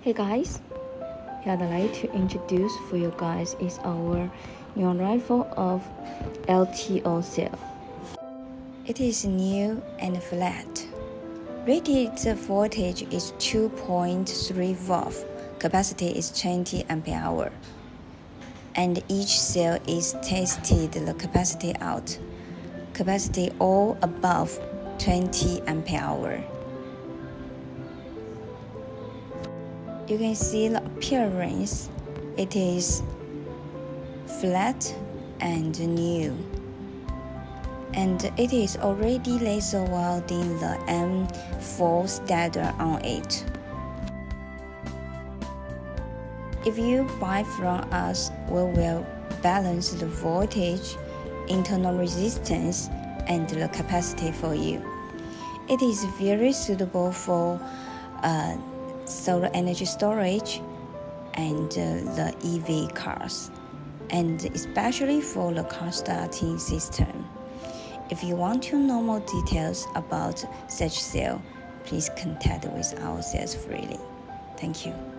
Hey guys, I'd like to introduce for you guys is our new arrival of LTO cell. It is new and flat. Rated voltage is 2.3 volt. Capacity is 20 ampere hour. And each cell is tested the capacity out. Capacity all above 20 ampere hour. You can see the appearance. It is flat and new. And it is already laser welding the M4 stator on it. If you buy from us, we will balance the voltage, internal resistance, and the capacity for you. It is very suitable for uh, solar energy storage and uh, the EV cars, and especially for the car starting system. If you want to know more details about such sale, please contact with our sales freely. Thank you.